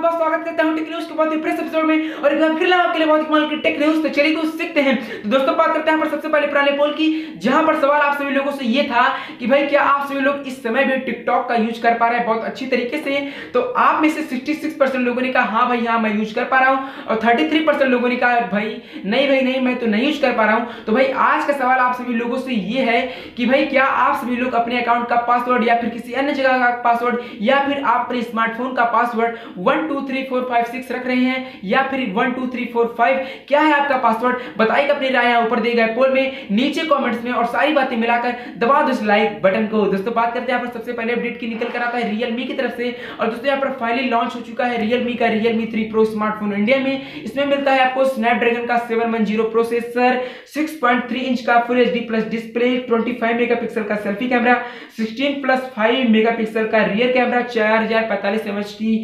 करता हूँ tech news के बहुत ही प्रेस एपिसोड में। और एक बार फिर आपके लिए बहुत कमाल की टेक न्यूज़ तो चलिए कुछ सीखते हैं। तो दोस्तों, बात करते हैं पर सबसे पहले पुराने पोल की, जहाँ पर सवाल आप सभी लोगों से ये था कि भाई, क्या आप सभी लोग इस समय भी टिकटॉक का यूज़ कर पा रहे हैं बहुत अच्छी तरीके से? तो आप में से 66 परसेंट लोगों ने कहा हाँ भाई हाँ मैं यूज़ कर पा रहा हूँ। और 33 परसेंट लोगों ने कहा, भाई, नहीं भाई, नहीं, मैं तो नहीं यूज़ कर पा रहा हूँ। तो भाई, आज का सवाल आप सभी लोगों से ये है कि भाई, क्या आप सभी लोग अपने अकाउंट का पासवर्ड या फिर किसी अन्य जगह का पासवर्ड या फिर आप अपने स्मार्टफ़ोन का password one two three four five six रख रहे हैं, या फिर one two three four five क्या है आपका पासवर्ड बताइए अपनी राय ऊपर दिए गए पोल में, नीचे कमेंट्स में और सारी बातें मिलाकर दबा दो लाइक बटन को। दोस्तों, बात करते हैं सबसे पहले अपडेट की, निकल कर आता है रियलमी की तरफ़ से। और दोस्तों, यहाँ पर फाइनली लॉन्च हो चुका है रियलमी का Realme three pro smartphone India में। इसमें मिलता है आपको स्नैपड्रैगन का seven one zero processor six point three inch का full H D plus display twenty five megapixel का selfie camera sixteen plus five megapixel का रियर कैमरा चार हज़ार पैंतालीस एमएच की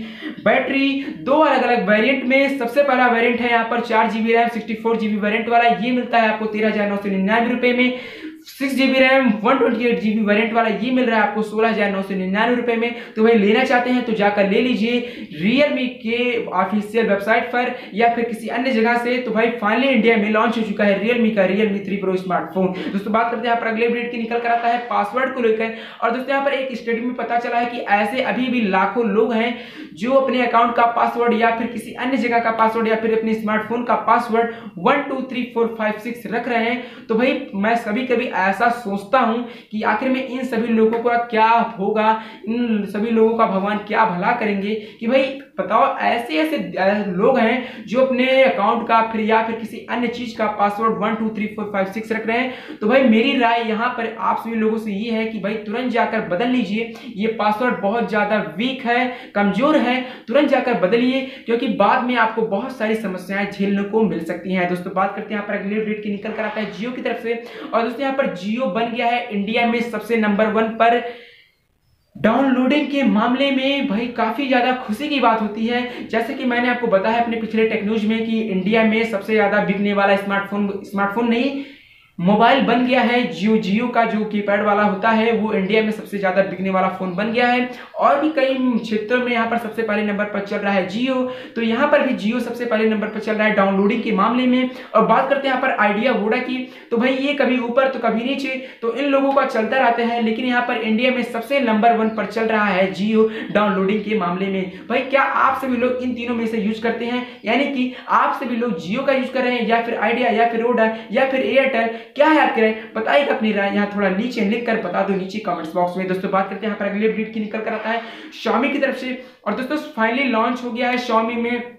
बैटरी दो अलग अलग वेरिएंट में सबसे पहला वेरिएंट है यहाँ पर चार GB RAM sixty four GB variant वाला, ये मिलता है आपको तेरह हज़ार नौ सौ निन्यानवे रुपए में। Six GB RAM one twenty eight GB variant वाला ये मिल रहा है आपको सोलह हज़ार नौ सौ निन्यानवे रुपए में। तो भाई लेना चाहते हैं तो जाकर ले लीजिए रियलमी के ऑफिशियल वेबसाइट पर या फिर किसी अन्य जगह से। तो भाई फाइनली इंडिया में लॉन्च हो चुका है रियलमी का रियलमी थ्री प्रो स्मार्टफ़ोन दोस्तों, बात करते हैं यहाँ पर अगले अपडेट की। निकल कर आता है पासवर्ड को लेकर। और दोस्तों, यहाँ पर एक स्टडी में पता चला है कि ऐसे अभी भी लाखों लोग हैं जो अपने अकाउंट का पासवर्ड या फिर किसी अन्य जगह का पासवर्ड या फिर अपने स्मार्टफ़ोन का password one two three four five six रख रहे हैं। तो भाई, मैं कभी कभी ऐसा सोचता हूँ कि आखिर में इन सभी लोगों का क्या होगा, इन सभी लोगों का भगवान क्या भला करेंगे कि भाई बताओ, ऐसे ऐसे लोग हैं जो अपने अकाउंट का फिर या फिर किसी अन्य चीज़ का password one two three four five six रख रहे हैं। तो भाई, मेरी राय यहाँ पर आप सभी लोगों से ये है कि भाई, तुरंत जाकर बदल लीजिए। ये पासवर्ड बहुत ज़्यादा वीक है, कमज़ोर है। तुरंत जाकर बदलिए, क्योंकि बाद में आपको बहुत सारी समस्याएँ झेलने को मिल सकती हैं। दोस्तों, बात करते हैं यहाँ पर अगले अपडेट की, निकल कर आता है जियो की तरफ़ से। और दोस्तों, यहाँ पर जियो बन गया है इंडिया में सबसे नंबर वन पर। डाउनलोडिंग के मामले में भाई काफ़ी ज़्यादा खुशी की बात होती है। जैसे कि मैंने आपको बताया अपने पिछले टेक्न्यूज में कि इंडिया में सबसे ज़्यादा बिकने वाला स्मार्टफ़ोन स्मार्टफ़ोन नहीं मोबाइल बन गया है, जियो जियो का जो कीपैड वाला होता है, वो इंडिया में सबसे ज़्यादा बिकने वाला फ़ोन बन गया है। और भी कई क्षेत्रों में यहाँ पर सबसे पहले नंबर पर चल रहा है जियो। तो यहाँ पर भी जियो सबसे पहले नंबर पर चल रहा है डाउनलोडिंग के मामले में। और बात करते हैं यहाँ पर आइडिया वोडा की। तो भाई ये कभी ऊपर तो कभी नीचे। तो इन लोगों का चलता रहता है, लेकिन यहाँ पर इंडिया में सबसे नंबर वन पर चल रहा है जियो डाउनलोडिंग के मामले में। भाई क्या आप सभी लोग इन तीनों में से यूज़ करते हैं? यानी कि आप सभी लोग जियो का यूज़ कर रहे हैं, या फिर आइडिया या फिर वोडा या फिर एयरटेल क्या है आपकी राय बताइएगा अपनी राय, यहाँ थोड़ा नीचे लिख कर बता दो, नीचे कमेंट्स बॉक्स में। दोस्तों, बात करते हैं, यहाँ पर अगले अपडेट की निकल कर आता है शॉमी की तरफ़ से। और दोस्तों फाइनली लॉन्च हो गया है शॉमी में।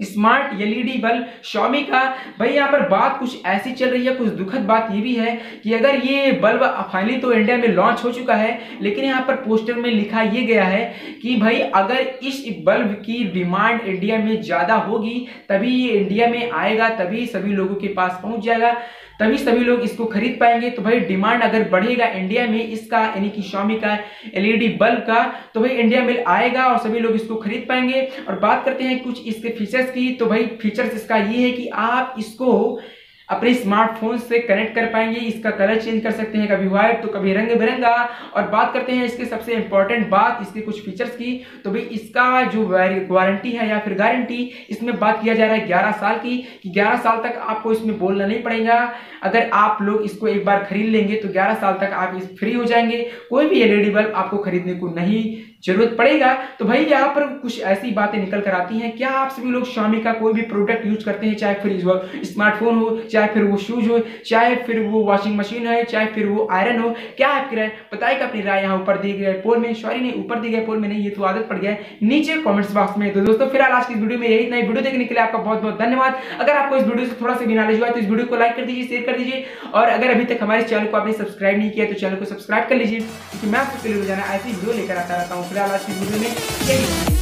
स्मार्ट एलईडी बल्ब शॉमी का, भाई यहाँ पर बात कुछ ऐसी चल रही है, कुछ दुखद बात ये भी है कि अगर ये बल्ब फाइनली तो इंडिया में लॉन्च हो चुका है, लेकिन यहाँ पर पोस्टर में लिखा ये गया है कि भाई अगर इस बल्ब की डिमांड इंडिया में ज़्यादा होगी, तभी ये इंडिया में आएगा, तभी सभी लोगों के पास पहुँच जाएगा, तभी सभी लोग इसको खरीद पाएँगे। तो भाई डिमांड अगर बढ़ेगा इंडिया में इसका, यानी कि शॉमी का एलईडी बल्ब का तो भाई इंडिया में आएगा और सभी लोग इसको खरीद पाएँगे। और बात करते हैं कुछ इसके फीचर्स की तो भाई फीचर्स इसका ये है कि आप इसको अपने स्मार्टफ़ोन से कनेक्ट कर पाएँगे, इसका कलर चेंज कर सकते हैं, कभी व्हाइट तो कभी रंग बिरंगा। और बात करते हैं इसके सबसे इंपॉर्टेंट बात, इसके कुछ फीचर्स की। तो भाई इसका जो वारंटी है या फिर गारंटी इसमें बात किया जा रहा है ग्यारह साल की, कि ग्यारह साल तक आपको इसमें बोलना नहीं पड़ेगा। अगर आप लोग इसको एक बार खरीद लेंगे तो ग्यारह साल तक आप इस फ्री हो जाएँगे। कोई भी एलईडी बल्ब आपको खरीदने को नहीं ज़रूरत पड़ेगा तो भाई यहाँ पर कुछ ऐसी बातें निकल कर आती हैं। क्या आप सभी लोग शामी का कोई भी प्रोडक्ट यूज़ करते हैं? चाहे फिर स्मार्टफ़ोन हो, चाहे फिर वो शूज़ हो, चाहे फिर वो वॉशिंग मशीन है, चाहे फिर वो आयरन हो, क्या आपकी राय बताएगा अपनी राय यहाँ ऊपर दिए गए पोल में सॉरी नहीं, ऊपर दिए गए पोल में नहीं, ये तो आदत पड़ गया नीचे कॉमेंट्स बॉक्स में तो दोस्तों फिर आज की वीडियो में यही नई वीडियो देखने के लिए आपका बहुत बहुत धन्यवाद। अगर आपको इस वीडियो से थोड़ा सा भी नॉलेज हुआ तो इस वीडियो को लाइक कर दीजिए शेयर कर दीजिए। और अगर अभी तक हमारे चैनल को आपने सब्सक्राइब नहीं किया तो चैनल को सब्सक्राइब कर लीजिए। क्योंकि मैं आपको ऐसी वीडियो लेकर आता रहता हूँ। फ़िलहाल आज की वीडियो में यही